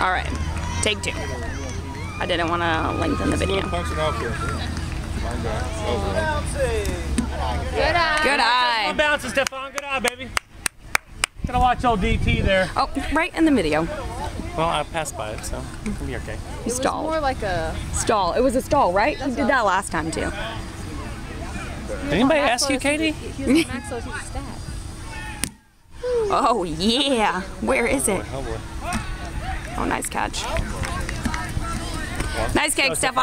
All right, take two. I didn't want to lengthen the video. Punching out there. Mind that. Over. Good eye. Good eye. One bouncing, Stephan. Good eye, baby. Gotta watch old DT there. Oh, right in the video. Well, I passed by it, so it'll be okay. He It was stalled. more like a. Stall. It was a stall, right? He did that last time too. Did anybody ask you, Katie? He was on Maxwell's he was. Oh yeah. Where is it? Oh boy. Oh, nice catch. Nice kick, Stephan.